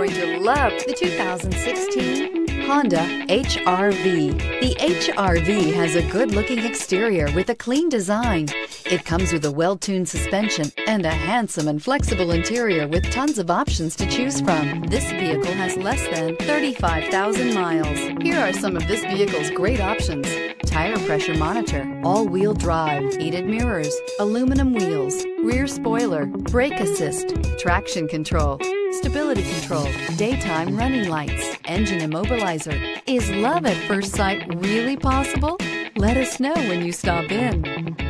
going to love the 2016 Honda HRV. The HRV has a good-looking exterior with a clean design. It comes with a well-tuned suspension and a handsome and flexible interior with tons of options to choose from. This vehicle has less than 35,000 miles. Here are some of this vehicle's great options. Tire pressure monitor, all-wheel drive, heated mirrors, aluminum wheels, rear spoiler, brake assist, traction control, stability control, daytime running lights, engine immobilizer. Is love at first sight really possible? Let us know when you stop in.